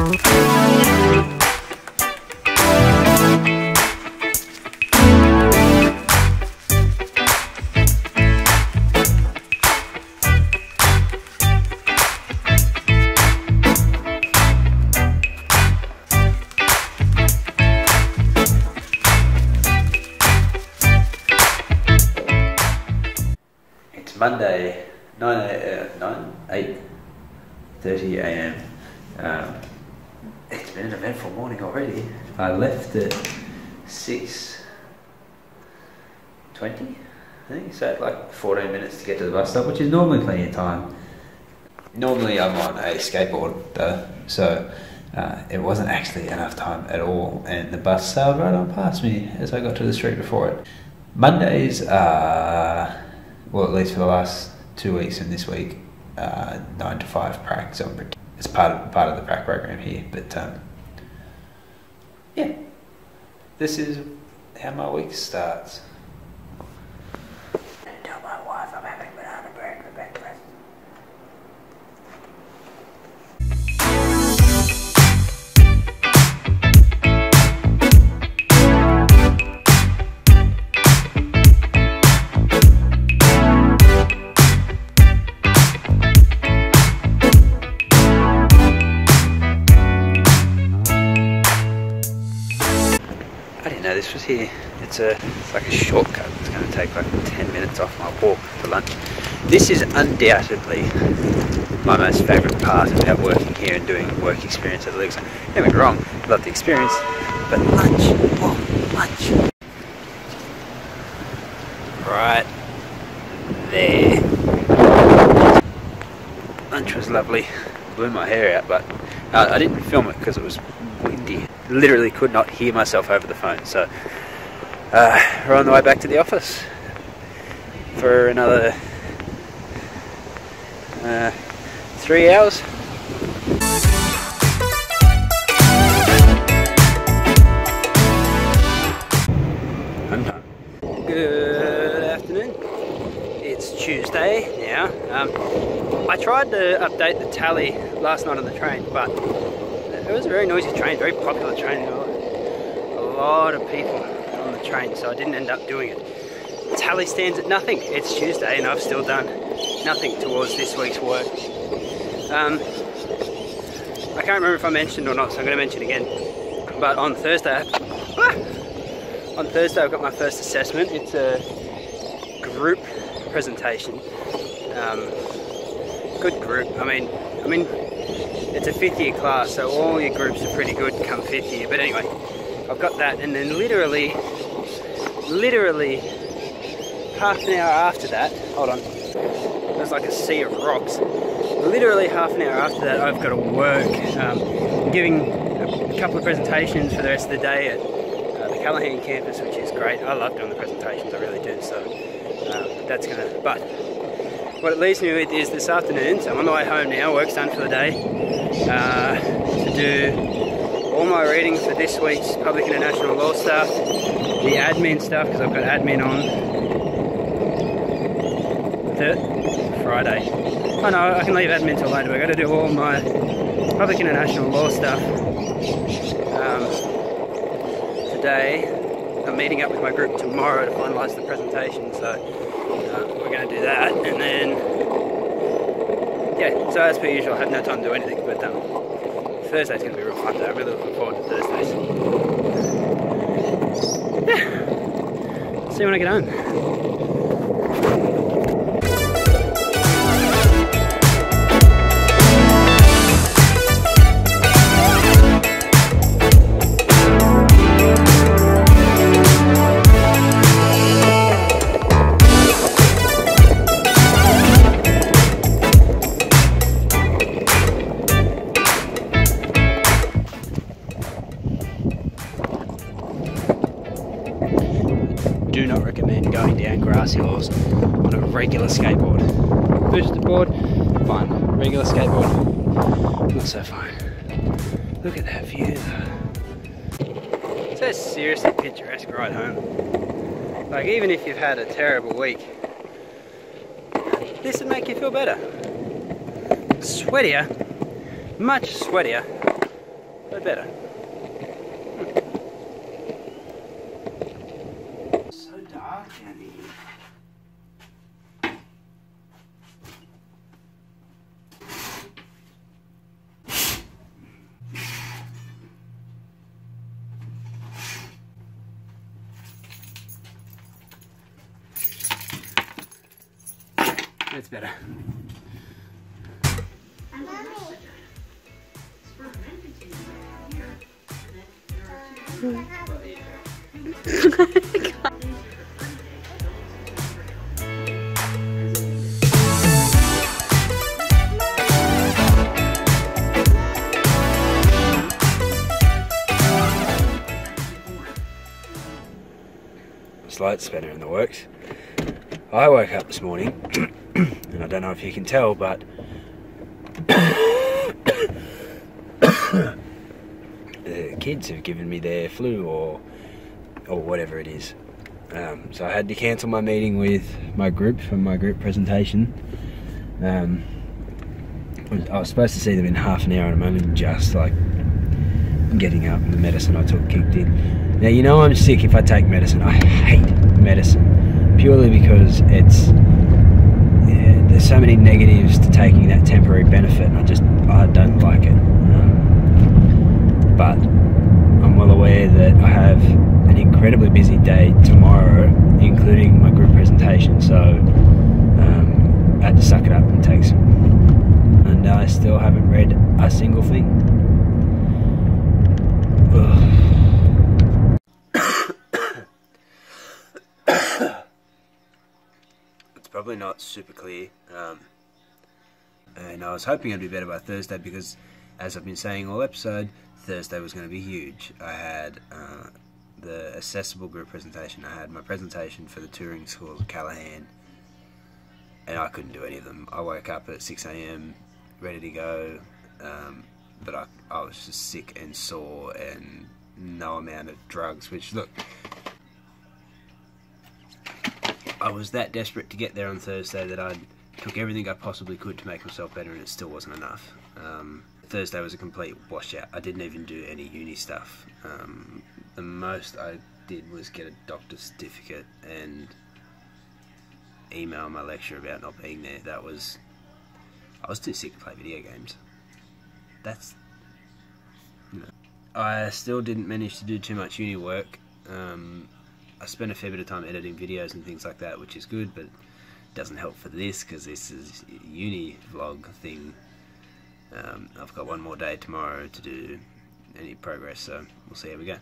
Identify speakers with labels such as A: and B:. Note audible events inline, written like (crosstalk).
A: It's Monday, 9, uh, 9 8 30 a.m. Um, been an eventful morning already. I left at six twenty, I think, so like 14 minutes to get to the bus stop, which is normally plenty of time. Normally, I'm on a skateboard though, so uh, it wasn't actually enough time at all, and the bus sailed right on past me as I got to the street before it. Mondays are, well, at least for the last two weeks and this week, uh, nine to five prac. So I'm it's part of part of the prac program here. But um, yeah, this is how my week starts. This was here. It's a it's like a shortcut. It's going to take like 10 minutes off my walk for lunch. This is undoubtedly my most favourite part about working here and doing work experience at Leagues. Don't get wrong, love the experience, but lunch, oh, lunch. Right there. Lunch was lovely. Blew my hair out, but uh, I didn't film it because it was windy. Literally could not hear myself over the phone. So uh, we're on the way back to the office for another uh, three hours. Home time. Good afternoon. It's Tuesday now. Um, I tried to update the tally last night on the train, but it was a very noisy train, very popular train. A lot of people on the train, so I didn't end up doing it. Tally stands at nothing. It's Tuesday, and I've still done nothing towards this week's work. Um, I can't remember if I mentioned or not, so I'm going to mention again. But on Thursday, ah! on Thursday I've got my first assessment. It's a group presentation. Um, good group. I mean, I mean, it's a fifth year class, so all your groups are pretty good come fifth year. But anyway, I've got that, and then literally, literally half an hour after that, hold on, there's like a sea of rocks. Literally half an hour after that, I've got to work, um, giving a couple of presentations for the rest of the day at uh, the Callaghan campus, which is great. I love doing the presentations, I really do. So um, that's gonna. But what it leaves me with is this afternoon. So I'm on the way home now. Work's done for the day. Uh, to do all my reading for this week's public international law stuff, the admin stuff because I've got admin on the Friday. Oh no, I can leave admin till later. I've got to do all my public international law stuff um, today. I'm meeting up with my group tomorrow to finalise the presentation, so uh, we're going to do that. And then, yeah, so as per usual, I have no time to do anything, but um, Thursday's going to be real fun. Though. I'm really looking forward to Thursdays. Yeah, see you when I get home. Grass hills on a regular skateboard. Boosted board, fine. Regular skateboard, not so fine. Look at that view though. It's a seriously picturesque ride home. Like even if you've had a terrible week, this would make you feel better. Sweatier, much sweatier, but better. It's better. Slight spinner in the works. I woke up this morning, (clears throat) (coughs) and I don't know if you can tell, but (coughs) the kids have given me their flu or or whatever it is. Um, so I had to cancel my meeting with my group for my group presentation. Um, I was supposed to see them in half an hour, and I'm only just like getting up, and the medicine I took kicked in. Now you know I'm sick if I take medicine. I hate medicine purely because it's there's so many negatives to taking that temporary benefit, I just I don't like it. Um, but I'm well aware that I have an incredibly busy day tomorrow, including my group presentation. So um, I had to suck it up and take some. And I still haven't read a single thing. Probably not super clear. Um, and I was hoping it'd be better by Thursday because, as I've been saying all episode, Thursday was going to be huge. I had uh, the accessible group presentation. I had my presentation for the touring schools of Callaghan, and I couldn't do any of them. I woke up at 6 a.m. ready to go, um, but I, I was just sick and sore and no amount of drugs. Which look, I was that desperate to get there on Thursday that I took everything I possibly could to make myself better, and it still wasn't enough. Um, Thursday was a complete washout. I didn't even do any uni stuff. Um, the most I did was get a doctor's certificate and email my lecturer about not being there. That was I was too sick to play video games. That's you know. I still didn't manage to do too much uni work. Um, I spent a fair bit of time editing videos and things like that, which is good, but doesn't help for this because this is uni vlog thing. Um, I've got one more day tomorrow to do any progress, so we'll see how we go.